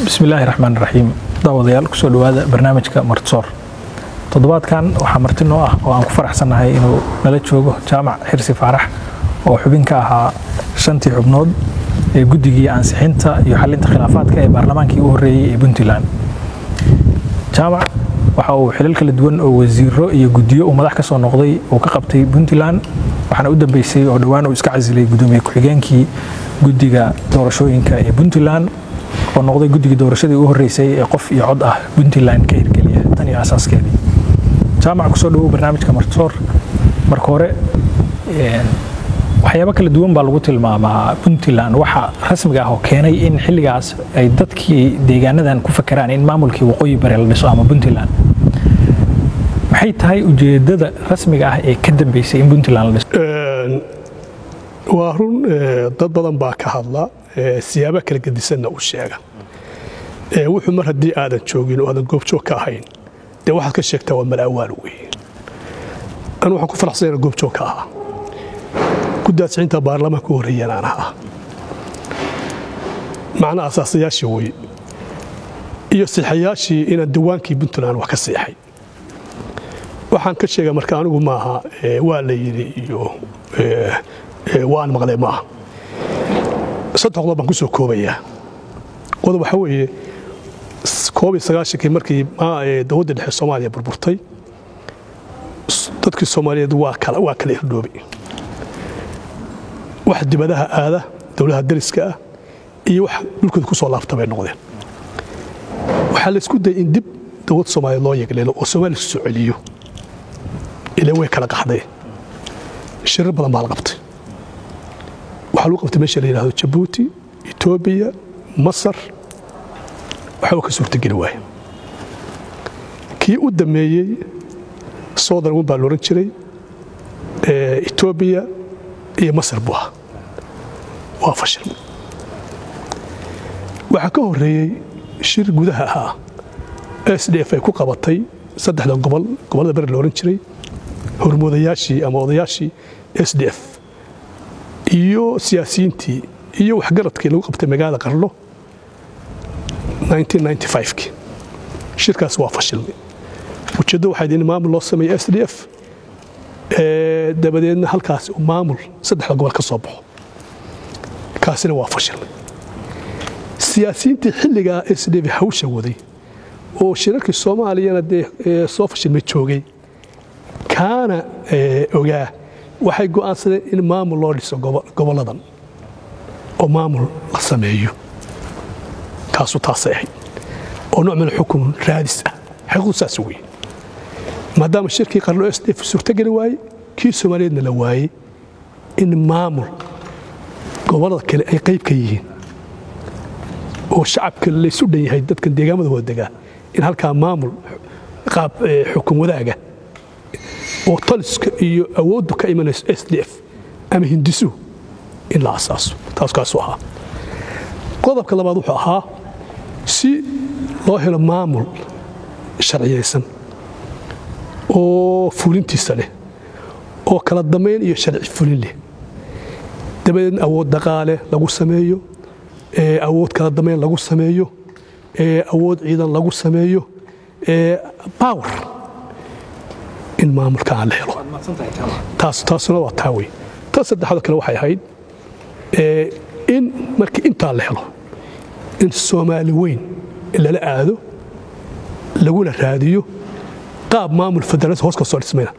bismillaahi raxmaan raxiim daawadayaal ku soo dhowaada barnaamijka martisoor toddobaadkan waxaa marti noo ah oo aan ku faraxsannahay inuu nala joogo jaamac xirsi faarax oo xubin ka ahaa shantii xubnood ee guddigii ansixinta iyo xalinta khilaafaadka ee baarlamaankii u horreeyey ee puntland. Jaamac waxa uu xilal kala duwan oo wasiiro iyo guddiyo uu madax ka soo noqday uu ka qabtay puntland waxaana u dambeysay oo dhowaan uu iska casilay gudoomiye ku-xigeenkii guddiga doorashooyinka ee puntland oo noqday guddigii doorashadii u horreysay ee qof iyo cod ah puntland ka hirgeliya. Tan iyo asaaskeedii jaamac ku soo dhawow barnaamijka martisoor marka hore waxyaabo kala duwan baa lagu tilmaamaa puntland waxa rasmiga ah oo keenay in xilligaas ay dadkii deegaanadan ku fakeraan in maamulkii waqooyi bari la dhiso ama puntland maxay tahay ujeedada rasmiga ah ee ka dambeysay in puntland la dhiso? Waa run dad badan baa ka hadla siyaaba kala gedisanna u sheega. Wuxuu mar haddii aadan joogin oo aadan goobjoog ka ahayn dee waxaad ka sheegtaa waa malaawaal wey anu waxaan ku faraxsanyana goobjoog ka ahaa. Guddaasixinta baarlamaanka u horreeyaan aan ahaa. Macna asaasayaashii wey iyo siixayaashii inaan diwaankii puntland wax ka siixay waxaan ka sheega marka anigu maaha waa la yidhi iyo waan maqlay maaha saddex qodob baan ku soo koobayaa. Qodob waxaa weeye koob iyo sagaashankii markii dowladda dhexe soomaaliya burburtay dadkii soomaaliyeed waa kala irdhoobay wax dibadaha aada dowladaha dariska ah iyo wax dhulkooda ku soo laabta bay noqdeen. Waxaa la isku dayay in dib dowladda soomaaliyeed loo yegleelo oo soomaaliya isu soo celiyo ilaa way kala qaxday. Shirar badan baa la qabtay waxaa lagu qabtay meesha la yidhahdo jabuuti etoobiya masar. Waxba ka suurtageli waaye kii u dameeyey southern one baa la jiray etoobiya iyo masar buu ahaa. Waa fashil. Waxaa ka horreeyey shir gudaha ahaa s d f ay ku qabatay saddexda gobol gobollada beri la odhan jiray hormoodayaashii ama odayaashii s d f iyo siyaasiyiintii iyo waxgaradkii lagu qabtay magaalada qarlo shirkaas waa fashilmay. Ujeeddo waxayd in maamul loo sameeyo s d f dabadeedna halkaas uu maamul saddexda gobol ka soo baxo. Kaasina waa fashilmay. Siyaasiyiintii xilligaa s d f hawsha waday oo shirarkii soomaaliyana dee soo fashilmay joogay kaana ogaa waxay go'aansadeen in maamul loo dhiso gobolladan oo maamul la sameeyo. Kaasu taasay ahayd. Oo nooc min xukun raadis ah. Xaqiiqdu saas weye maadaama shirkii qarlo s d f suurtogeli waaye kii soomaaliyeedna la waayey in maamul gobollada kale ay qayb ka yihiin oo shacabka laysu dhan yahay dadkan deegaamada wada degaa in halkaa maamul qaab xukun wadaaga oo taliska iyo awooddu ka imanayso s d f ama hindisuhu in la asaaso taas kaasuu ahaa. Qodobka labaad wuxuu ahaa si loo helo maamul sharciyaysan oo fulintiisa leh oo kala damayn iyo sharci fulin leh. Dabadeedna awood dhaqaale lagu sameeyo awood kala damayn lagu sameeyo awood ciidan lagu sameeyo power in maamulka aan la helo. Taasuna waa taa wey ta saddexaado kale waxay ahayd in markii intaa la helo in soomaali weyn lala aado laguna raadiyo qaab maamul federaalist hoos ka soo dhismayna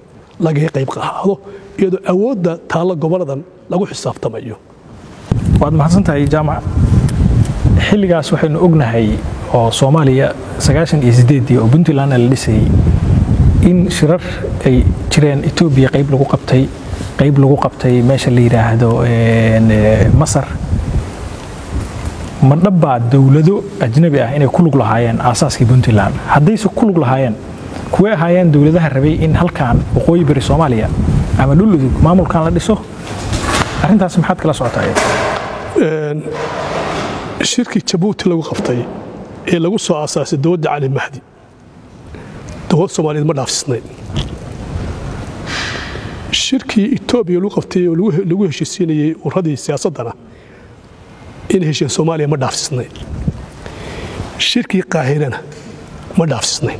lagaga qayb qaado iyadoo awoodda taalla goboladan lagu xisaabtamayo. Waad mahadsantahay jaamac. Xilligaas waxaynu ognahay oo soomaaliya sagaashan iyo sideeddii oo puntlandna la dhisayey in shirar ay jireen etoobiya qayb lagu qabtay qayb lagu qabtay meesha la yidhaahdo masar. Ma dhabbaa dowlado ajnabi ah inay ku lug lahaayeen aasaaskii puntland. Haddayse ku lug lahaayeen kuway ahaayeen dowladaha rabay in halkan waqooyi bari soomaaliya ama dhuludug maamulkan la dhiso? Arrintaas maxaad kala socotaa? Shirkii jabuuti lagu qabtay ee lagu soo aasaasay dowladda cali mahdi dowlad soomaaliyeed ma dhaafsisnayn shirkii etoobiya lagu qabtay oo lagu heshiisiinayey uradii siyaasaddana inay hesheen soomaaliya ma dhaafsisnayn shirkii qaahirana ma dhaafsisnayn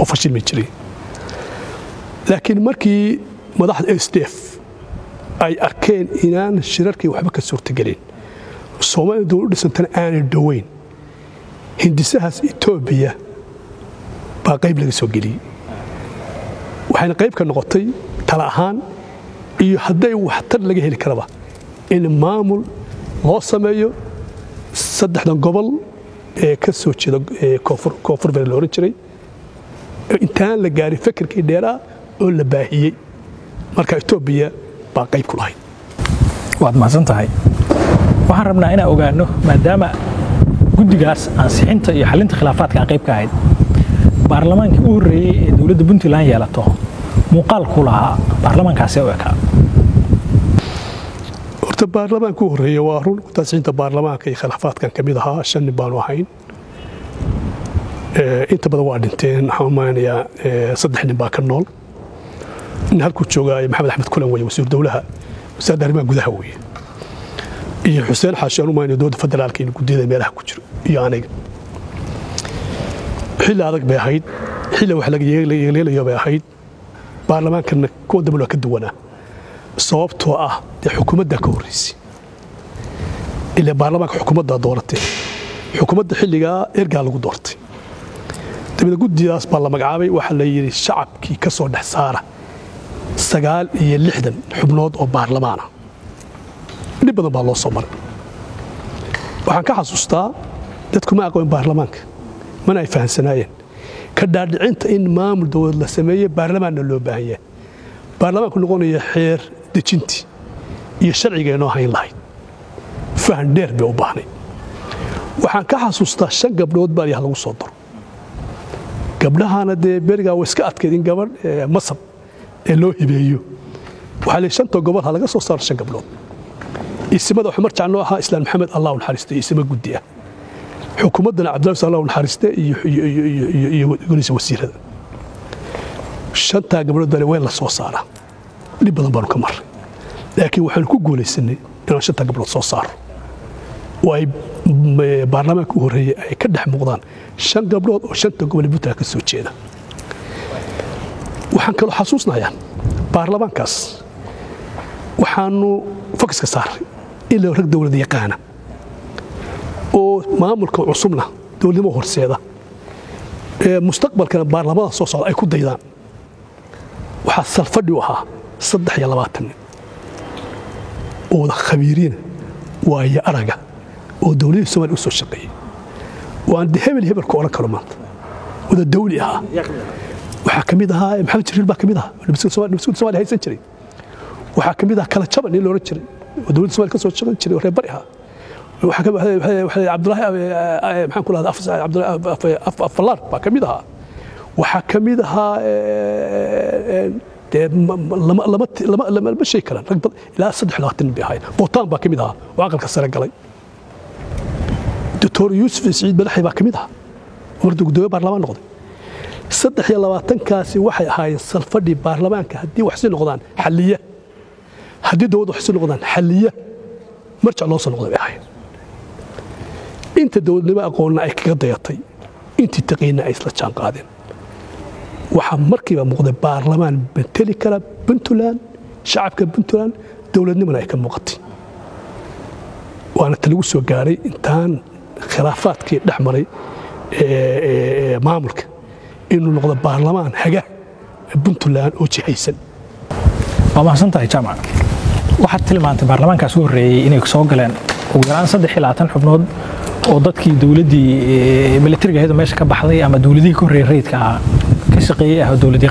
oo fashilmi jiray laakiin markii madaxda sdf ay arkeen inaan shirarkii waxba ka suurtagelin soomaaliya dowlad dhisantana aanay dhoweyn. Hindisahaas etoobiya baa qayb laga soo geliyey waxayna qayb ka noqotay tala ahaan iyo hadday waxtar laga heli karaba in maamul loo sameeyo saddexdan gobol ee ka soo jeeda koonfur bere la ohan jiray. Intaan la gaarin fakerkii dheeraa oo la baahiyey marka etoobiya baa qayb ku lahayd. Waad mahadsan tahay. Waxaan rabnaa inaan ogaano maadaama guddigaas ansixinta iyo xalinta khilaafaadka aan qayb ka ahayd baarlamaankii u horreeyey ee dowladda puntland yeelato. Muuqaal ku lahaa baarlamaankaasee u ekaa horta baarlamaanka u horreeya waa run ansixinta baarlamaanka iyo khilaafaadkan ka mid ahaa shan baanu ahayn. Inta badan waa dhinteen waxaan umaanayaa saddex nin baa ka nool. Nin halkuu joogaa maxamed axmed kulan weye wasiir dowlaha. Wasaaradda arrimaha gudaha weeye. Iyo xuseen xaashi aan umaanaya dowladda federaalka in guddiyada meelaha ku jiro iyo aniga xilli adag bay ahayd xilli wax laga yeelayo bay ahayd. Baarlamaankana kuwa dambe waa ka duwanaa. Sababtoo ah dee xukuumaddaa ka horraysay ilaa baarlamaanka xukuumaddaa dooratay. Xukuumadda xilligaa ergaa lagu doortay. Dabeedna guddidaas baa la magacaabay waxaa la yidhi shacabkii ka soo dhex saara sagaal iyo lixdan xubnood oo baarlamaana. Dhib badan baa loo soo maray. Waxaan ka xasuustaa dadku ma aqoon baarlamaanka mana ay fahamsanaayeen ka dhaadhicinta in maamul dowlad la sameeye baarlamaanna loo baahan yahay. Baarlamaanku noqonaya xeer dejintii iyo sharciga inoo hayn lahayd. Fahan dheer bay u baahnay waxaan ka xasuustaa shan gabdhood baa yaha lagu soo daro. Gabdhahana dee berigaa way iska adkayd in gabadh masab ee loo hibeeyo. Waxaa la shanta gobol ha laga soo saaro shan gabdhood. Isimada xumar jacnoo ahaa islaan maxamed allahu naxariiste isima guddi ah xukuumaddana cabdillahi allahu naxariiste iyo golisa wasiirada. Shantaa gabdhood bale ween la soo saaraa dhib badan baanu ka marray. Laakiin waxaanu ku guulaysanay inaan shantaa gabdhood soo saaro. Oo ay baarlamaanka u horreeyey ay ka dhex muuqdaan shan gabdhood oo shanta gobol puntland ka soo jeeda. Waxaan kaloo xasuusnayaa baarlamaankaas. Waxaanu fokiska saaray ilaa rag dowlad yaqaana oo maamulka cusubna dowladnimo horseeda mustaqbalkana baarlamada soo socda ay ku daydaan. Waxaa salfadhi u ahaa saddex iyo labaatan nin oo khabiiriina waayo araga oo dowladihii somaaliya u shaqeeyey oo de hebel hebel ku odhan karo maanta. Wada dawli ahaa. Waxaa ka mid ahaa maxamed jibriil baa ka mid ahaa. Nabadgud somalia haysan jiray. Waxaa ka mid ahaa kala jaban nin la odhan jiray. Oo dowladda somalia ka soo shaqayn jiray oo reer bari ahaa maxaan ku lahda afalaar baa ka mid ahaa. Waxaa ka mid ahaa lama rag badan ilaa saddex labaatan nin bay ahaayeen bootaan baa ka mid ahaa. Oo aqalka sare galay. Doctor yuusuf siciid madaxi baa ka mid ahaa. Marda guddoomiye baarlamaan noqday. Saddex iyo labaatankaasi waxay ahaayeen salfadhii baarlamaanka. Haddii waxsi noqdaan xalliya haddii dowladda waxsi noqdaan xalliya marjac loo soo noqday bay ahaayeen inta dowladnimo aqoonna ay kaga dayatay intii taqiina ay isla jaan qaadeen. Waxaa markiiba muuqday baarlamaan benteli kara puntland shacabka puntland dowladnimona ay ka muuqatay. Waana ta lagu soo gaadhay intaan khilaafaadkii dhex maray maamulka inuu noqdo baarlamaan haga puntland oo jihaysan. Waa mahadsan tahay jaamac waxaad tilmaantay baarlamaankaas u horreeyey inay soo galeen ugu yaraan xubnood oo dadkii dowladdii militariga ahayd meesha ka baxday ama dowladihii ka horreeyey rayidka ahaa ka shaqeeyey ah oo dowlad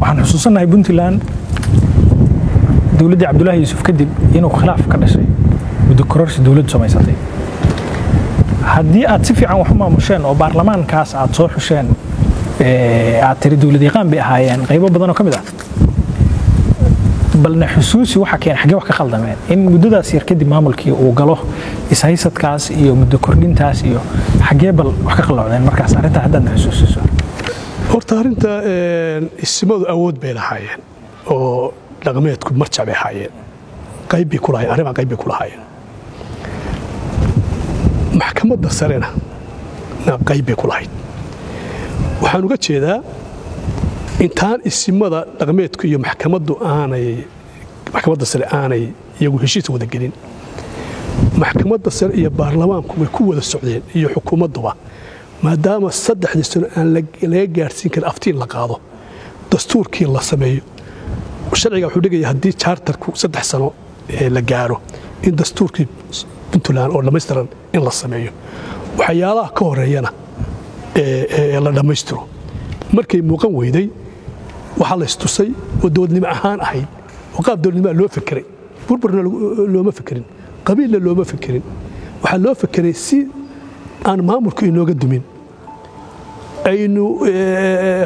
waxaan xusuusannahay puntland dowladdii cabdullaahi yuusuf kadib inuu khilaaf ka dhashay muddo kororsi dowladdu samaysatay. Haddii aad si fiican wax u maamusheen oo baarlamaankaas aad soo xusheen aad tiri dowlad bay ahaayeen qaybo badan oo ka mid ah. Balna xusuusi waxa keen xaggee wax ka khaldameen in muddadaas yar kadib maamulkii uu galo ishaysadkaas iyo muddo kordhintaas iyo xaggee bal wax ka qalloocdeen markaas arrintaa haddaadna xusuusiso horta arrinta isimadu awood bay lahaayeen oo dhaqameedku marjac bay ahaayeen. Qayb bay ku lahaayeen arrimaa qayb bay ku lahaayeen. Maxkamadda sarena qayb bay ku lahayd. Waxaan uga jeedaa intaan isimada dhaqmeedku iyo maxkamaddu aanay maxkamadda sare aanay iyagu heshiis wada maxkamadda sare iyo baarlamaanku way ku wada socdeen iyo xukuumadduba maadaama saddexdii sano aan laga gaadhsiin karin aftiin la qaado dastuurkii la sameeyo. Sharciga wuxuu dhigaya haddii jaartarku saddex sano la gaaro in dastuurkii puntland oo dhammaystiran in la sameeyo. Waxyaalaha ka horeeyana la dhammaystiro. Markay muuqan weyday waxaa la istusay oo dowladnimo ahaan ahayd oo qaab dowladnimaa loo fekeray burburna looma fekerin qabiilna looma fekerin waxaa loo fekeray si aan maamulku inooga dumin. Aynu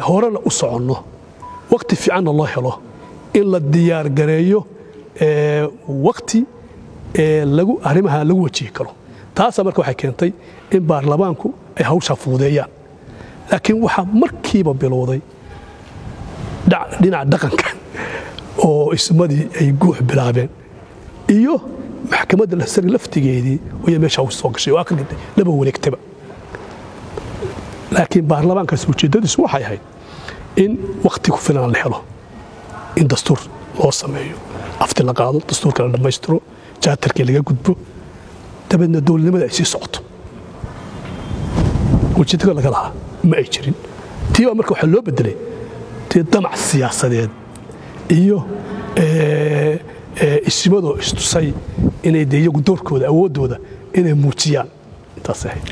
horena u soconno. Wakti fiicanna loo helo. In la diyaargareeyo wakti lagu arrimaha lagu wajihi karo. Taasaa marka waxay keentay in baarlamaanku ay hawshaa fuudeeyaan laakiin waxaa markiiba bilowday dhinaca dhaqanka oo ismadii ay guux bilaabeen. Iyo maxkamadda lasari laftigeedii oya meesha haws soo gashay oo aqli laba wareegtaba. Laakiin baarlamaankaas ujeeddadiisu waxay ahayd in wakhti ku filan la helo in dastuur loo sameeyo afti la qaado dastuurka la dhammaystiro jaatarkii laga gudbo dabeedna dowladnimada ay sii socoto. Ujeedada laga lahaa ma ay jirin. Tiibaa marka waxaa loo bedelay dee damac siyaasadeed iyo isimadoo istusay inay dee iyagu doorkooda awooddooda inay muujiyaan intaas ahayd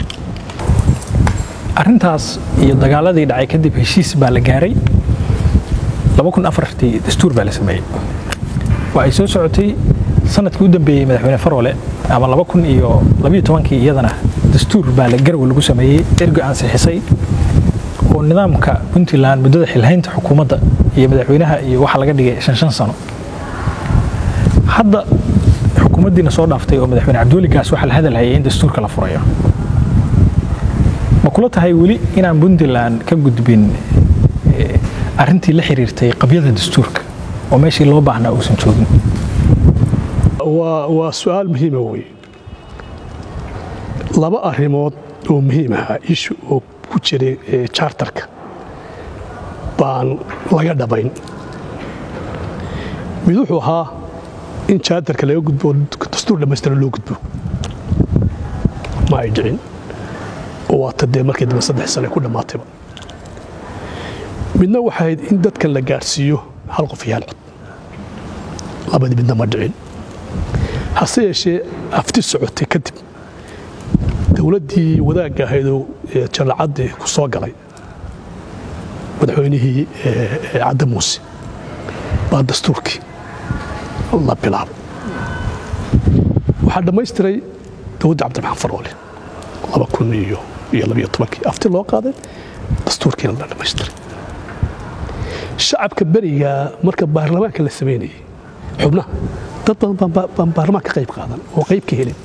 arrintaas iyo dagaaladii dhacay kadib heshiis baa la gaaray. Dastuur baa la sameeyey. Waxay soo socotay sannadkii u dambeeyey madaxweyne farole ama kii iyadana dastuur baa garwa lagu sameeyey ergo ansixisay oo nidaamka puntland muddada xilhaynta xukuumadda iyo madaxweynaha iyo waxa laga dhigay shan sano hadda xukuumaddiina soo dhaaftay oo madaxweyne cabdiweligaas waxaa la hadalhayay in dastuurka la furayo ma kula tahay weli inaan puntland ka gudbin arrintii la xiriirtay qabyada dastuurka oo meeshii loo baahnaa uusan joogin? Waa su'aal muhiima wey laba arrimood oo muhiim ahaa ishu oo ku jiray jaartarka baan laga dhabayn. Mid wuxuu ahaa in jaartarka laga gudbo dastuur dhammaystiran loo gudbo ma ay dhicin oo waata dee markii dambe saddex sane ku dhammaatayba midna waxay ahayd in dadkan la gaadhsiiyo hal qof iyo hal cod labadii midna ma dhicin hase yeeshee afti socotay kadib dowladdii wadaagga ahaydoo jallacadii ku soo galay madaxweynihii cadde muuse baa dastuurkii la bilaabay waxaa dhammaystiray dowladda cabdiraxmaan faroole afti loo qaaday dastuurkiina la dhammaystiray shacabka beriga marka baarlamaanka la samaynayay xubnaha dad badan baan baarlamaan ka qayb qaadan oo qayb ka helin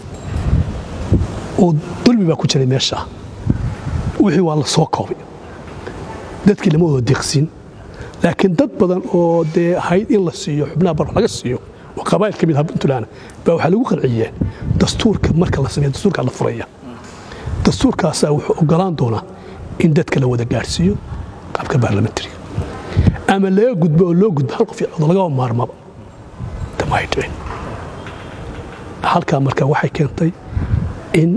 oo dulmi baa ku jiray meesha wixii waa la koobay dadkii lama wada deeqsiin laakiin dad badan oo dee ahayd in la siiyo xubnaha bar laga siiyo oo qabaayil ka mid aha puntland baa waxaa lagu qanciyee dastuurka marka la sameeya dastuurkaa la furaya. Dastuurkaasaa wuxuu ogolaan doonaa in dadka la wada gaadhsiiyo qaabka baarlamentariga ama laga gudbo oo loo gudbo hal qof lagaba maarmaba halkaa marka waxay keentay in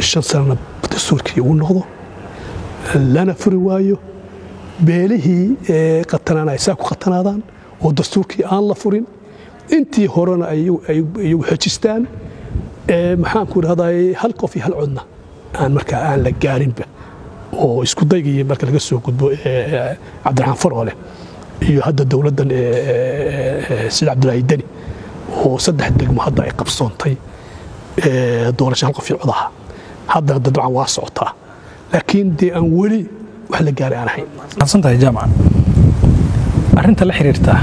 shan sanana dastuurkii uu noqdo lana furi waayo beelihii qatanaana ay saa ku qatanaadaan oo dastuurkii aan la furin intii horena iyagu xejistaan maxaanku idhahdaa hal qof iyo hal codna aan markaa aan la gaarinba oo isku daygii marka laga soo gudbo cabdiraxmaan faroole iyo hadda dowladdan sida cabdulaahi deni oo saddex degmo hadda ay qabsoontay doorasho hal qof iyo codaha. Haddana dabcan waa socotaa laakiin dee aan weli wax la gaaray aan ahayn arrinta la xiriirta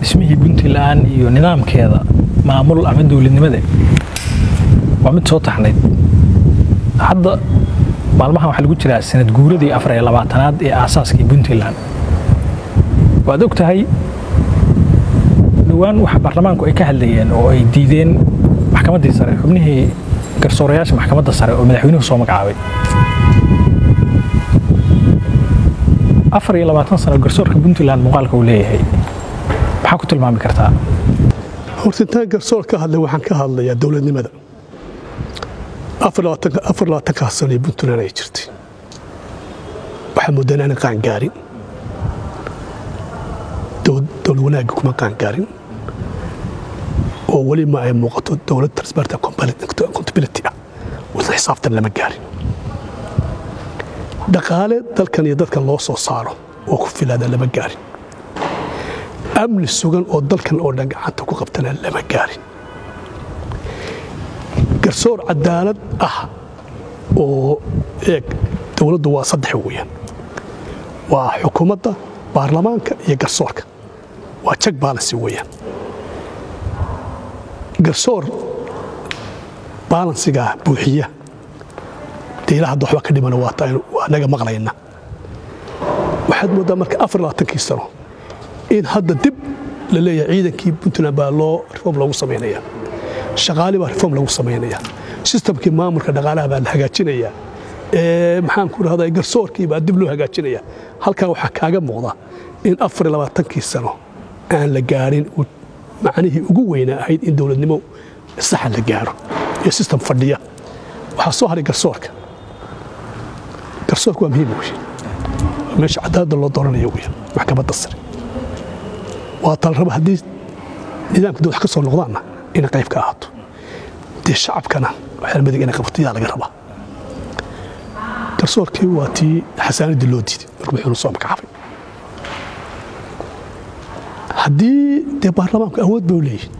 dhismihii puntland iyo nidaamkeeda maamul ama dowladnimada waa mid soo taxnayd. Hadda maalmahan waxaa lagu jiraa sanad guuradii afar iyo labaatanaad ee aasaaskii puntland waad og tahay dhowaan waxa baarlamaanku ay ka hadlayeen oo ay diideen maxkamaddii sare xubnihii garsoorayaasha maxkamadda sare oo madaxweynuhu soo magacaabay afar iyo labaatan sano garsoorka puntland muuqaalka uu leeyahay. Maxaa ku tilmaami kartaa? Horta intaan garsoor ka hadlay waxaan ka hadlayaa dowladnimada. Afar labaatankaa sano ee puntland ay jirtay. Waxaa moodaan aanan qaangaarin dowlad wanaagga kuma qaangaarin oo weli ma ay muuqato dowlad transparent accountability ah. Wada xisaabtan lama gaarin dhaqaale dalkan iyo dadkan loo soo saaro oo ku filaada lama gaarin. Amni sugan oo dalkan oo dhan gacanta ku qabtana lama gaarin. Garsoor cadaalad ah oo eeg dowladdu waa saddex weeyaan. Waa xukuumadda baarlamaanka iyo garsoorka. Waa jag baalansi weeyaan. Garsoor baalansigaa buuxiya dee ilaa hadda waxba ka dhimana waa naga maqlayna. Waxaad mooddaa marka afar labaatankii sano in hadda dib la leeyahay ciidankii puntland baa loo reform loogu samaynaya shaqaali baa reform lagu samaynaya sistamkii maamulka dhaqaalaha baa la hagaajinaya. Maxaan ku rahdaa garsoorkii baa dib loo hagaajinaya. Halkaa waxaa kaaga muuqda in afar labaatankii sano aan la gaarin macnihii ugu weynaa ahayd in dowladnimo saxa la gaaro iyo sistem fadhiya. Waxaa soo haray garsoorka garsoorka waa muhiim wey meesha cadaaladda loo dooranaya wey maxkamadda sare waa tal raba haddii nidaamka dad wax ka soo noqdaanna inay qayb ka ahaato dee shacabkana xelmadig inay qabatayaa laga rabaa garsoorkii waa tii xasaanadii loo diiday markuu madaxweynuhu soo magacaabay haddii dee baarlamaanku awood bay u leeyihiin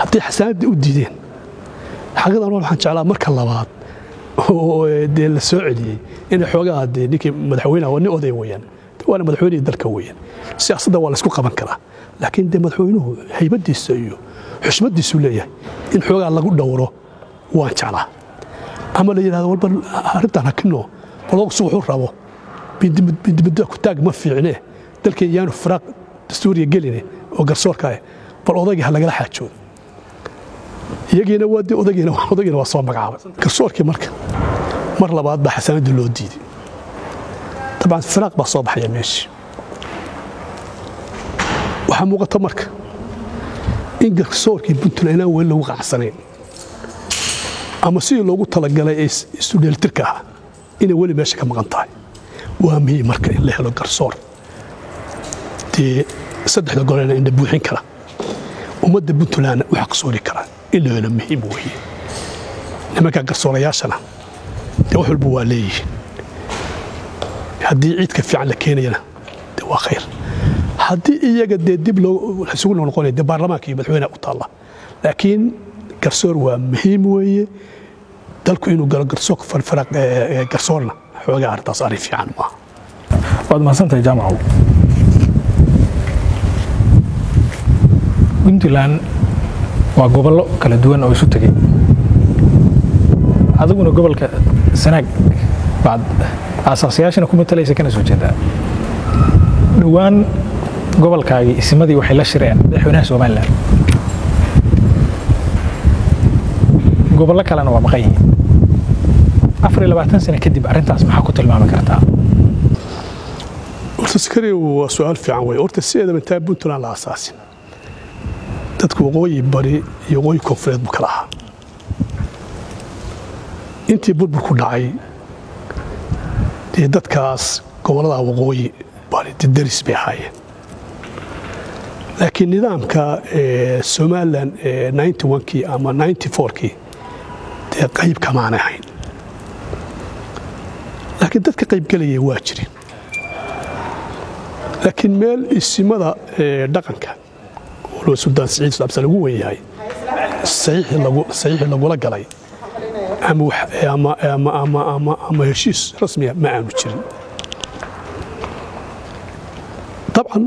hadday xasaanaddii u diideen xagadan waxaan jeclaa marka labaad oo dee la soo celiyey inay xoogaa dee ninkii madaxweynaha waa nin oday weeyaan. Waana madaxweynihii dalka weeyaan. Siyaasadda waa laysku qaban karaa. Laakiin dee madaxweynuhu haybadiisa iyo xushmaddiisuu leeyahay in xoogaa lagu dhowro waan jeclaa. Ama la yidhahdo walba arrintan hakinoo balogsu wuxuu rabo. Bindimidda ku taag ma fiicne. Dalkeen yaanu firaaq dastuuriya geline oo garsoorka ah. Bal odayga ha lagala xaajoodo iyagiina waa dee odagiina odagiina waa soo magacaabay. Garsoorkii marka mar labaad baa xasaanaddii loo diiday. Dabcan firaaq baa soo baxaya meeshii waxaa muuqata marka in garsoorkii puntland inaan weli lagu qacsanayn ama sidii loogu talagalay ee isu dheelitirka ahaa inay weli meesha ka maqan tahay. Waa muhiim marka in la helo garsoor dee saddexda golena indha buuxin kara. Ummadda puntlandna u xaqsoori kara in la helo muhiim weeye nimanka garsoorayaashana dee wax walba waa leeyihiin. Haddii ciidka fiican la keenayana dee waa khayr. Haddii iyaga dee dib isugu noqonaya dee baarlamaanka iyo madaxweynaha u taalla. Laakiin garsoor waa muhiim weeye. Dalku inuu galo garsoorka farfaraq garsoorna xoogaa arrintaas arrin fiican maaha waad mahadsantahay jaamacow puntland waa gobollo kala duwan oo isu tegey adiguna gobolka sanaag baad aasaasayaashana ku matalaysa kana soo jeedaa. Dhowaan gobolkaagii isimadii waxay la shireen madaxweynaha somalilan gobollo kalena waa maqan yihiin. Afar iyo labaatan sano kadib arrintaas maxaa ku tilmaami kartaa? Horta askari waa su'aal fiican wey horta sideedaba intaa puntland la asaasin dadku waqooyi bari iyo waqooyi koonfureed buu kala ahaa intii burburku dhacay dee dadkaas gobollada waqooyi bari dee bay ahaayeen. Laakiin nidaamka somalilan kii ama kii dee qayb kamaanay ahayn. Laakiin dadka qaybgelaya waa jirin. Laakiin meel isimada dhaqanka oo suldaan siciid sulabsa lagu wen yahay saxiixii lagula galay. Ama heshiis rasmiya ma aanu jirin. Dabcan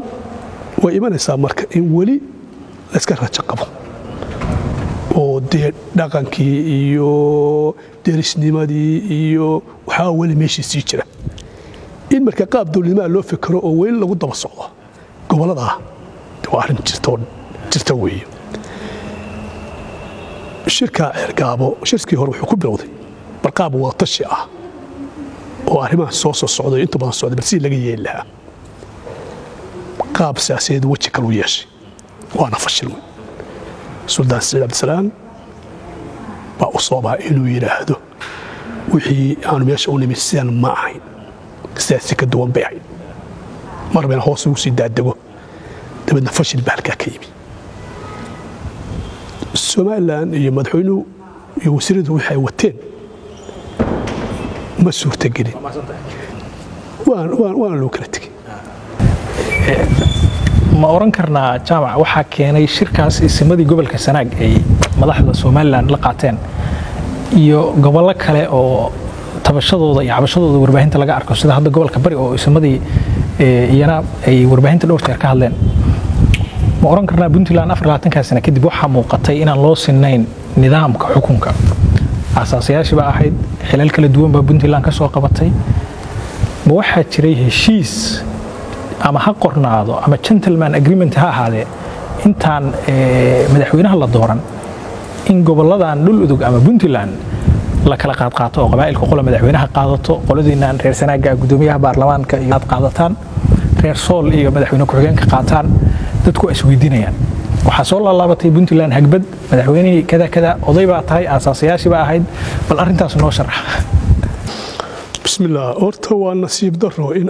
way imanaysaa marka in weli layska rajo qabo. Oo dee dhaqankii iyo derisnimadii iyo waxaa weli meeshii sii jira. In marka qaab dowladnimaha loo fekero oo weli lagu daba socdo gobolladaa waa arrin jirta weeye. Shirka ceergaabo shirkii hore wuxuu ku bilowday. Barqaab wadatashi ah oo arrimaha soo soo socday inta badan socday bal si laga yeeli lahaa. Qaab siyaasadeed weji kalu yeeshay. Waana fashilmay suldaan saciid cabdisalaam baa u soobaa inuu yidhaahdo wixii aanu meesha u nimid sidaan ma ahayn. Sidaasi ka duwan bay ahayd. Mar bayna hoos ugu sii daadego. Dabeedna fashil baa halkaa ka yimi somalilan iyo madaxweynuhu iyo wasiiradu waxay wateen. Ma suurtagelin waana loo kala tegey. Ma oran karnaa jaamac waxaa keenay shirkaas isimadii gobolka sanaag ay madaxda somalilan la qaateen. Iyo gobollo kale oo tabashadooda iyo cabashadooda warbaahinta laga arko sida hadda gobolka bari oo isimadii iyana ay warbaahinta dhowr jeer ka hadleen ma oran karnaa puntland afarlaatankaa sana kadib waxaa muuqatay inaan loo sinayn nidaamka xukunka. Asaasayaashii baa ahayd xilal kala duwan baa puntland ka soo qabatay. Ma waxaa jiray heshiis ama ha qornaado ama gentleman agreement ha ahaadee intaan madaxweynaha la dooran in goboladan dhul udug ama puntland la kala qaadqaato oo qabaa'ilka qola madaxweynaha qaadato qoladiinaan reer sanaaga gudoomiyaha baarlamaanka aad qaadataan reer sool iyo madaxweyne ku-xigeenka qaataan dadku ay isweydiinayaan. Waxaa soo laalaabatay puntland hagbad madaxweynihii kada kada oday baa tahay aasaasayaashii baa ahayd bal arrintaas noo sharax bismillaah horta waa nasiib daro in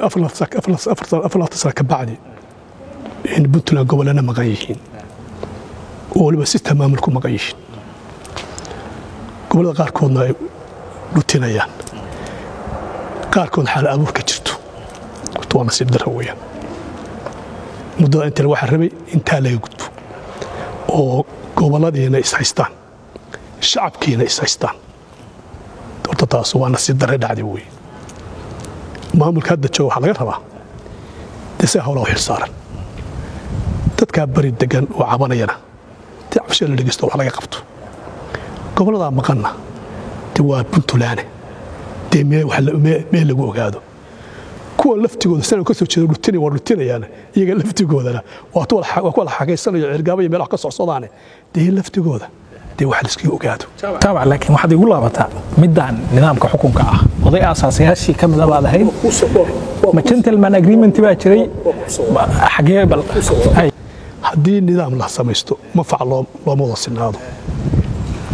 aflatasaa ka bacdi. In puntland gobolana maqan yihiin oo waliba si tamaamul ku maqan yihiin gobollada qaarkoodna ay dhutinayaan qaarkood xaala abuurka jirta jirto waa nasiib daro weeyaan muddada inta waxaa rabay intaa laga gudbo. Oo gobolladiina is haystaan. Shacabkiina is haystaan. Horta taas waa nasiib darre dhacday weeye maamulka hadda jooga waxaa laga rabaa dee howlaa u xilsaaran dadkaa bari degan oo cabanayana dee cabashada la dhegeysto wax laga qabto. Gobolladaa maqanna dee waa puntulaane dee meel lagu ogaado kuwa laftigooda sana ka soo jeeda dhutina waa dhutinayaane iyaga laftigoodana waa kuwa la xagaysanayo cirgaaba iyo meel wax ka socsodaane dee laftigooda dee wax laiskaga ogaado. Jaamac laakiin waxaad igu laabataa midaan nidaamka xukunka ah. Oday aasaasayaashii ka mida baad ahayd ma gentleman agreement baa jiray. Xagee bal haddii nidaam la samaysto mafac looma wada sinaado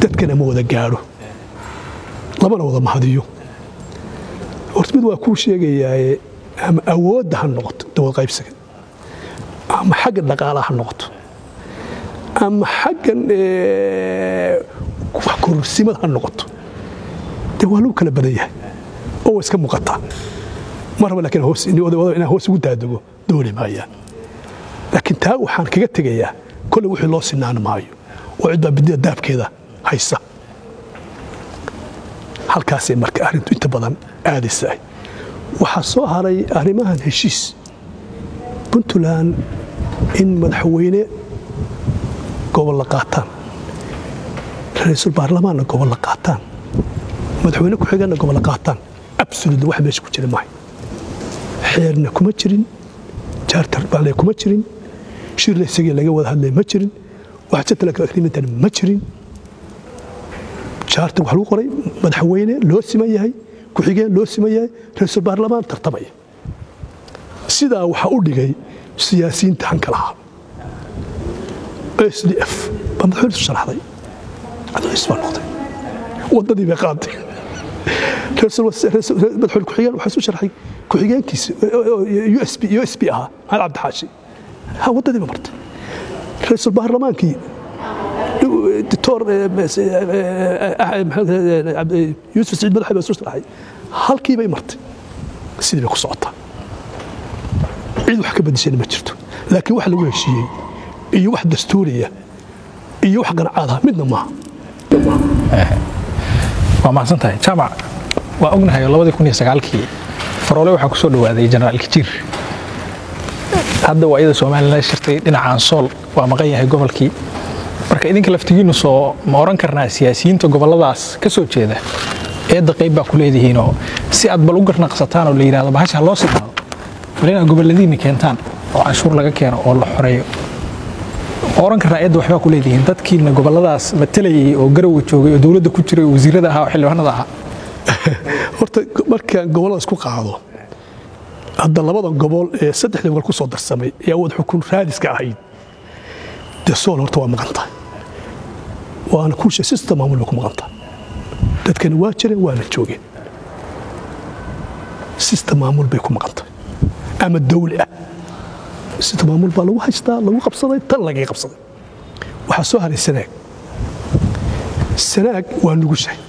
dadkana ma wada gaadho. Lamana wada mahadiyo. Horta mid waa kuu sheegayaaye ama awoodda ha noqoto dowad qaybsiga ama xagga dhaqaalaha ha noqoto. Ama xaggan wax kororsimada ha noqoto. Dee waa lagu kala badan yahay. Oo waa iska muuqataa mar raba lakiin inaan hoos ugu daadego dooni maayaan laakiin taa waxaan kaga tegayaa kolley wixii loo sinaan maayo. Oo cid baa bidida daabkeeda haysa. Halkaasay marka arrintu inta badan aadaysahay waxaa soo haray arrimahan heshiis. Puntland in madaxweyne gobol la qaataan. Ra'iisul baarlamaanna gobol la qaataan. Madaxweyne ku-xigeenna gobol la qaataan. Absolutely wax meesha ku jira maayo xeerna kuma jirin. Jaartar baale kuma jirin. Shir laysagii laga wada hadlay ma jirin. Wax gentleman agreementan ma jirin. Jaartar wax lagu qoray. Madaxweyne loo siman yahay ku-xigeen loo siman yahay ra'iisul baarlamaan tartamaya sidaa waxaa u dhigay siyaasiyiinta hanka lahaa. S d f baa madaxweyne isu sharaxday cabdiciis baa noqday. Waddadii bay qaaday madaxweyne ku-xigeen waxaa isu sharaxay ku-xigeenkiisa u s b ahaa maxamed cabdixaashi ha waddadii ba martay ra'iisul baarlamaankii doctor yuusuf saciid madaxi baa isu sharaxay halkii bay martay. Sidii bay ku socotaa. Cid wax ka badishana ma jirto. Laakiin wax lagu heshiiyey iyo wax dastuuriya iyo wax ganacada midna maaha waa mahadsan tahay. Jaamac waa ognahay oo labadii kun iyo sagaalkii faroole waxaa ku soo dhawaaday jenaraal kijiir hadda waa iyada somalilan shirtay dhinacaan sool. Waa maqan yahay gobolkii marka idinka laftigiinu soo ma oran karnaa siyaasiyiinta goboladaas ka soo jeeda. Eedda qayb baa ku leedihiinoo si aad bal u garnaqsataan oo la yidhahdo bahasha loo sinaado bal inaad goboladiinni keentaan oo canshuur laga keeno oo la xoreeyo. Oran karnaa eedda waxbaa ku leedihiin? Dadkiina goboladaas matalayay oo garowa joogay oo dowladda ku jiray oo ahaa oo xildhibaanada ahaa? Horta markaan gobollada isku qaado hadda labada gobol ee saddexda gobol ku soo darsamay ee awood xukun raadiska ahayd sool horta waa maqan tahay waana kuusha sista maamul ku maqan tahay dadkani waa jireen waana joogeen sista maamul bay ku maqan tahay ama dawli ah sista maamul baa lagu haystaa lagu qabsaday tan lagaga qabsaday waxaa soo haray sanaag sanaag waa nugushahay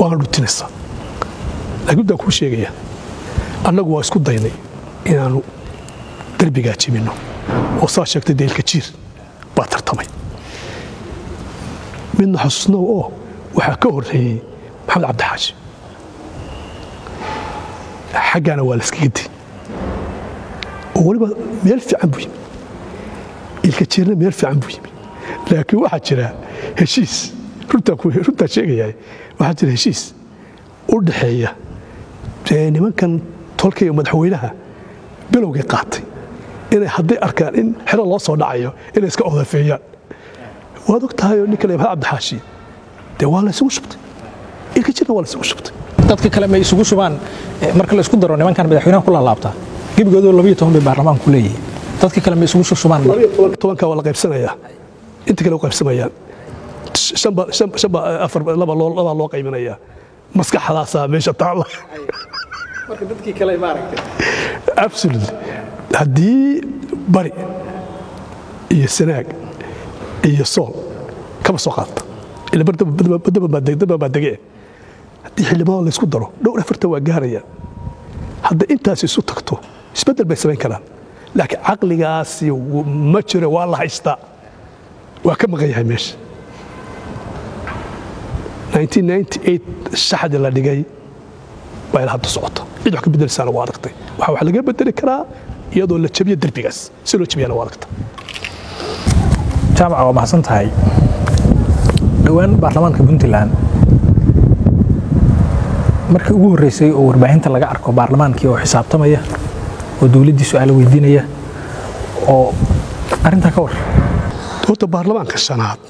waana dhutinaysaa laakiin waddaan kuu sheegayaa annagu waa isku daynay inaannu derbigaa jibinno oo saa sheegtay deelka jiir baa tartamay midna xasuusnow oo waxaa ka horreeyey maxamed cabdixaashi xaggaana waa layskaga di oo weliba meel fiican buu yimi ilka jiirna meel fiican buu yimi laakiin waxaa jira heshiis. Runtaan sheegayaa waxaa jira heshiis. U dhaxeeya nimankan tolka iyo madaxweynaha bilowgay qaatay. Inay hadday arkaan in xero loo soo dhacayo inay iska odafeeyaan waad og tahay oo ninka la maxamed cabdixaashi dee waa la isugu shubtay? Ilka jirna waa la isugu shubtay. Dadka kale ma isugu shubaan marka la isku daro nimankan madaxweynaha ku laalaabtaa gebigoodoo labayo toban bay baarlamaanku leeyihiin. Dadka kale ma isugu shubaan. Tobanka waa la qaybsanayaa. Inta kale u qaybsamayaan shanba afar laba loo qaybinayaa. Maskaxdaasaa meesha taalla. Marka dadkii kale maaragtay absolutely. Haddii bari iyo sanaag iyo sool. Kama soo qaadta ila badaba baa degee haddii xildhibaano laysku daro dhowr afarta waa gaarayaan hadda intaas isu tagto isbeddel bay samayn karaan. Laakiin caqligaasi ma jiro waa la haystaa. Waa ka maqan yahay meesha. shaxdi la dhigay baa ila hadda socota. Cid wax ka bedelaysaana waa aragtay. Waxaa wax laga bedeli karaa iyadoo la jabiyo derbigaas. Si loo jabiyana waa aragta jaamaca waa mahadsan tahay dhowaan baarlamaanka puntland. Markii ugu horreysay oo warbaahinta laga arko baarlamaankii oo xisaabtamaya oo dowladdii su'aalo weydiinaya oo arrintaa ka war. Horta baarlamaanka shanaad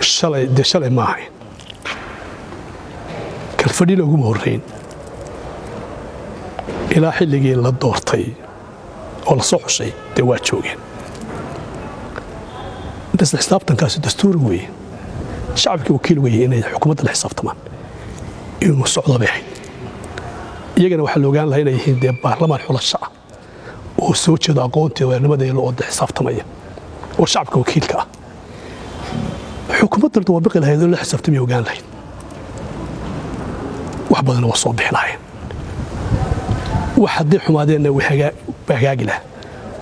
shalay dee shalay ma ahayn. Kalfadhina uguma horrayn ilaa xilligii la doortay oo la soo xushay dee waa joogeen xisaabtankaasi dastuuri weeye shacabkii wakiil weeye inay xukuumadda la xisaabtamaan inuu socdo bay ahayd iyagana waxaa la ogaan lahaa inay yihiin dee baarlamaan xulasho ah oo soo jeedo aqoontii weernimadeena oo de xisaabtamaya oo shacabka wakiilka ah xukuumaddan waa biqi lahayd oo la xisaabtamay ogaan lahayd wax badanna waa soo bixi lahayn wax hadday xumaadeenna way hagaagi lahaa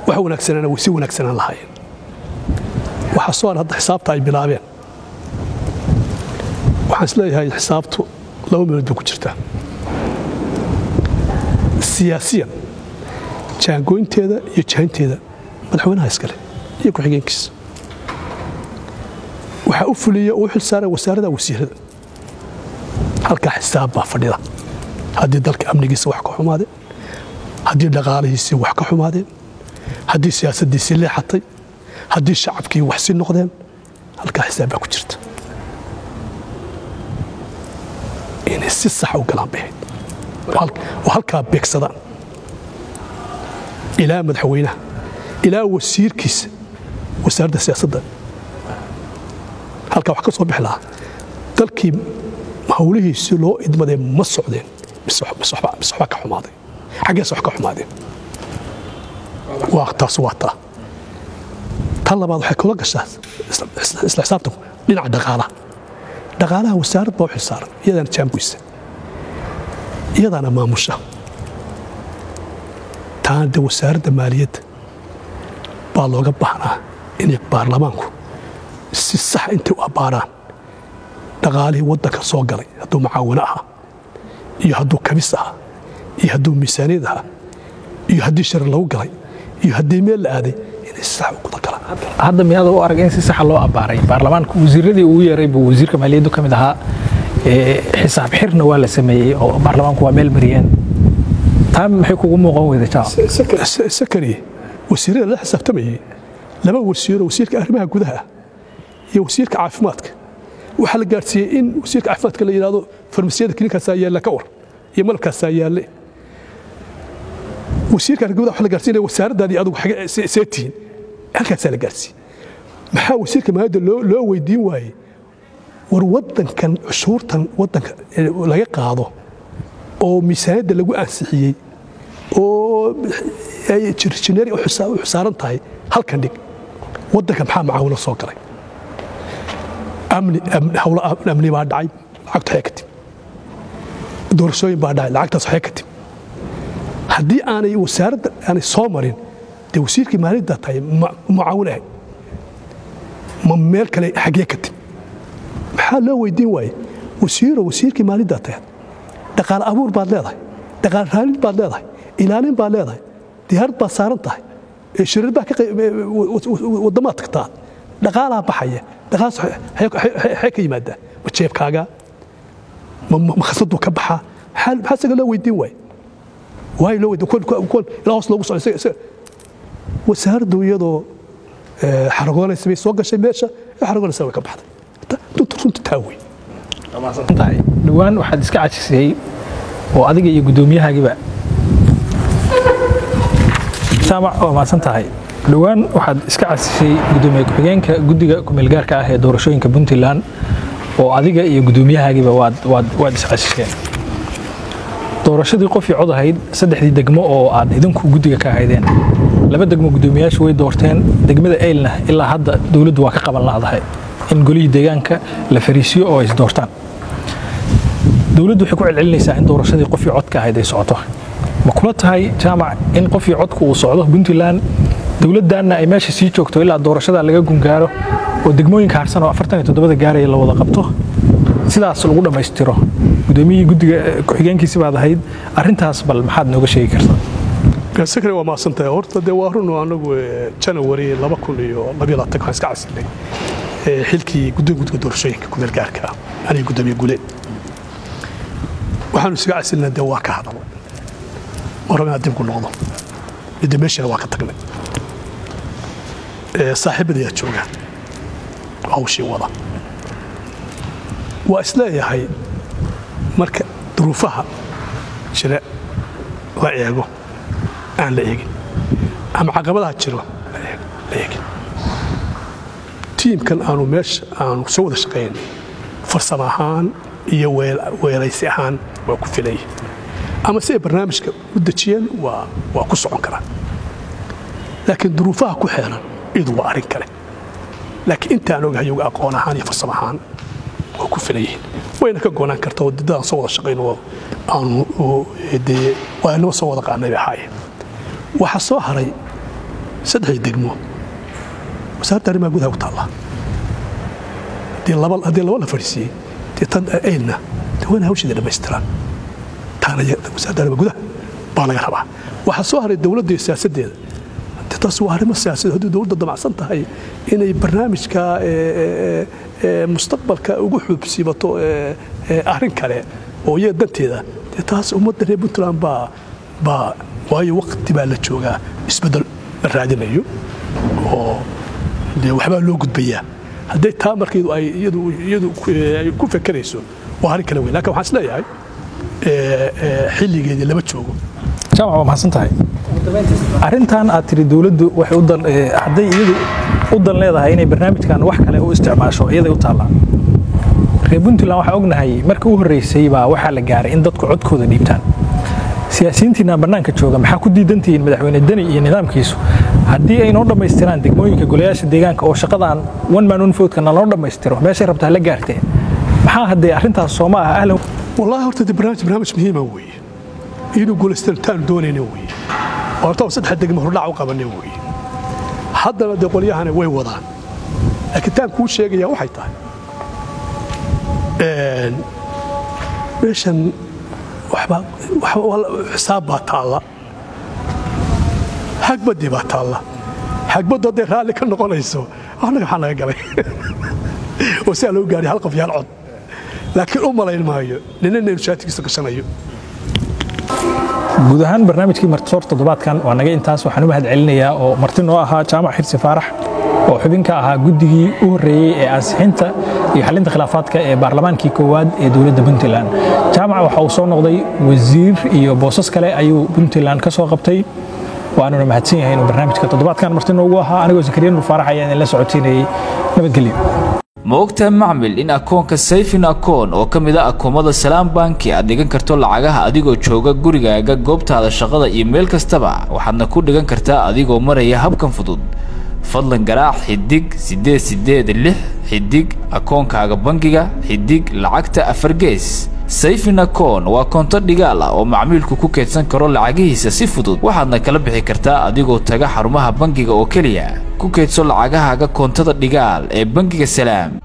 wax wanaagsanaana way si wanaagsanaan lahaayeen waxaa soo hadda xisaabta ay bilaabeen. Waxaan is leeyahay xisaabtu laba meelood bay ku jirtaa. Siyaasiyan jaangoynteeda iyo jahanteeda madaxweynaha iskale iyo ku-xigeenkiisa waxaa u fuliya oo u xilsaara wasaaradda wasiirada. Halkaa xisaab baa fadhida. Haddii dalka amnigiisa wax ka xumaadeen haddii dhaqaalihiisii wax ka xumaadeen haddii siyaasaddiisii leexatay haddii shacabkii wax si noqdeen halkaa xisaab baa ku jirta. Inay si sax u galaan bay ahayd oo halkaa beegsadaan ilaa madaxweynaha ilaa wasiirkiisa wasaaradda siyaasadda. Halkaa wax ka soo bixi lahaa. Dalkii hawlihiisii loo idmadee ma socdeen mise waxbaa ka xumaaday. Xaggees wax ka xumaadeen taas waa taa tan labaad waxay kula gashaa isla xisaabtanku dhinaca dhaqaalaha. Dhaqaalaha wasaarad baa u xilsaaran iyadaana jaangoysa iyadaana maamusha. Taana de wasaaradda maaliyadda baa looga baahnaa inay baarlamaanku si sax intay u abbaaraan dhaqaalihii waddanka soo galay hadduu macaawino ahaa iyo hadduu kabis ahaa iyo hadduu miisaaniyad ahaa iyo haddii shari lagu galay iyo haddii meel la aaday hadda miyaada u arag in si saxa loo abbaaray? Baarlamaanka wasiiradii ugu yeeray buu wasiirka maaliyaddu ka mid ahaa xisaab xirna waa la sameeyey oo baarlamaanku waa meel mariyeen. Taa maxay kugu muuqan weyda sakari wasiirada la xisaabtamayey laba wasiiro wasiirka arrimaha gudaha ah iyo wasiirka caafimaadka. Waxaa la gaadhsiiyey in wasiirka caafimaadka la yidhahdo farmasiyada kilinkaasaa yaalla ka war iyo malabkaasaa yaalle wasiirka arrimaha gudaha waxaa la gaadhsiinaya wasaaraddaadii adigu xage- see see tihiin halkaasaa la gaadhsiiyey maxaa wasiirka maaliyadda loo weydiin waayey? War waddankan cushuurtan waddanka ee laga qaado oo miisaaniyadda lagu ansixiyey oo ay jirjineeri u xusa- u xusaaran tahay halkan dhig. Waddanka maxaa macaawino soo galay? Amni baa dhacay lacagtu waxay ka timi doorashooyin baa dhacay lacagtaas waxay ka timi haddii aanay wasaaradda aanay soo marin dee wasiirkii maaliyadda tahay mucaawin ahayd ma meel kale xaggee ka timi maxaa loo weydiin waaye wasiiro wasiirkii maaliddaa tahay dhaqaale abuur baad leedahay dhaqaale raalin baad leedahay ilaalin baad leedahay diyaarad baad saaran tahay ee shirar baa waddamaad tagtaa dhaqaalaa baxaya dhaqaalaas waxay ka yimaadaa ma jeebkaaga ma khasaduu ka baxaa maxaa isaga loo weydiin waaye waayo loo weydiin ilaa hoos loogu socdo wasaaraddu iyadoo eh, xaragoonaysa bay soo gashay meesha ee xaragoonaysa way ka baxday. Runta taa wey dhowaan waxaad iska cajisay oo adiga iyo gudoomiyahaagiba jaamac waa mahadsan tahay. Dhowaan waxaad iska casisay gudoomiye ku-xigeenka guddiga kumeelgaarka ah ee doorashooyinka puntland oo adiga iyo gudoomiyahaagiba waad iscasisheen doorashadii qofii cod ahayd saddexdii degmo oo aad idinku guddiga ka ahaydeen laba degmo guddoomiyaashu way doorteen degmada eylna ilaa hadda dowladdu waa ka qaban laadahay in golihii deegaanka la fariisiyo oo ay isdoortaan dowladdu waxay ku celcelinaysaa in doorashadii qofii codka ahayd ay socoto. Ma kula tahay jaamac in qofii codku uu socdo? Puntland dowladdanna ay meesha sii joogto ilaa doorashada laga gungaaro oo degmooyinka harsan oo afartan iyo toddobada gaaraya la wada qabto. Sidaas lagu dhammaystiro. Gudoomiyihii guddiga ku-xigeenkiisi baad ahayd arrintaas bal maxaad nooga sheegi kartaa sakre waa mahadsantahay horta dee waa run oo anagu janawari laba kun iyo labiyo labaatan waxaan iska casilnay xilkii gudoomiya guddiga doorashooyinka kumeel gaarka ah aniga gudoomiye gule. Waxaanu isaga casilnay dee waa ka hadalo ma rabo inaad dib ku noqdo midda meeshana waa ka tagnay Eh, saaxiibadayaa jooga hawshii wada waa is leeyahay marka duruufaha jira la eego aan la eegin. Ama caqabadaha jiro la eeg- la eegin. Tiimkan aanu meesha aanu soo wada shaqayn farsamo ahaan iyo weel- weelaysi ahaan waa ku filayay ama si ay barnaamijka u dejiyeen waa ku socon karaan laakiin duruufaha ku xeeran idu waa arrin kale. Laakiin intaan ogahay iyagu aqoon ahaan iyo farsamo ahaan waa ku filan yihiin wayna ka goonaan karta oo dadaan soo wada shaqayn oo aanu oo, dee waa inoo soo wada qaanay bay ahaayeen waxaa soo haray saddexdii degmo. Wasaaradda arrimaha gudaha ku taalla. Haddii laba la fadhiisiiyey dee tan aylna dee wayna hawsheeda dhammaystiraan taana ya- wasaaradda arrimaha gudaha baa laga rabaa. Waxaa soo haray dowladda iyo siyaasaddeeda dee taas waa arrimo siyaasadeed haddii dowladda damacsan tahay inay barnaamijka mustaqbalka ugu xuubsiibato arrin kale oo iyaga danteeda dee taas ummadda reer puntland baa baa waayo waqti baa la joogaa isbeddel la raadinayo oo dee waxbaa loo gudbayaa hadday taa markeedu ay iyadu ku- fekerayso waa arrin kale weyn. Laakiin waxaan is leeyahay ee, ee, xilligeedii lama joogo. Jaamac waa mahadsan tahay arrintan aad tiri dowladdu waxay u dan hadday iyadu u dan leedahay inay barnaamijkan wax kale u isticmaasho iyaday u taallaa reer puntland waxaa ognahay markii u horreysay baa waxaa la gaaray in dadku codkooda dhiibtaan siyaasiyiintiinaan bannaanka jooga maxaa ku diidantihiin madaxweyne deni iyo nidaamkiisu? Haddii ay noo dhammaystiraan degmooyinka golayaasha deegaanka oo shaqadaan one manon foodka naloo dhammaystiro meeshay rabtaa la gaarteen maxaa haddee arrintaas sooma ah ahlan wallaahi horta de barnaamij barnaamij muhiima ah weeye. Inuu guulaystirtaanu doonayna weeye. Horta oo saddex degmo hordhac u qabanay weeye. Haddana dee qolyahana way wadaan. Laakiin taan kuu sheegayaa waxay tahay meeshan xisaab baa taalla. Xagbadii baa taalla. Xagbaddu hadday raalli ka noqonayso annaga maxaa naga galay. Oo sidaa loo gaadhay hal qof iyo hal cod. Laakiin u malayn maayo nina inaynu shaatigiisa gashanayo. Guud ahaan barnaamijkii martisoor toddobaadkan waa naga intaas waxaan u mahad celinayaa oo marti noo ahaa jaamac xirsi faarax oo xubin ka ahaa guddigii u horreeyey ee ansixinta iyo xalinta khilaafaadka ee baarlamaankii koowaad ee dowladda puntland. Jaamac waxa uu soo noqday wasiir iyo boosas kale ayuu puntland ka soo qabtay. Waanuna mahadsan yahay inuu barnaamijka toddobaadkan marti noogu ahaa. Anigoo zakariya nur faarax ayaan idinla socotiinayay nabadgelyo. Ma ogtahay macmil in akoonka sayfin akoon oo ka mid a akoomada salaam banki aad dhigan karto lacagaha adigoo jooga gurigaaga goobtaada shaqada iyo meel kastaba waxaadna ku dhigan kartaa adigoo maraya habkan fudud fadlan garaac xidig siddeed siddeed lix xidig akoonkaaga bangiga xidig lacagta afar gees. Sayfin akoon waa koonto dhigaal ah oo macmiilku ku keedsan karo lacagihiisa si fudud. Waxaadna kala bixi kartaa adigoo taga xarumaha bangiga oo keliya. Ku keedso lacagahaaga koontada dhigaal ee bangiga salaam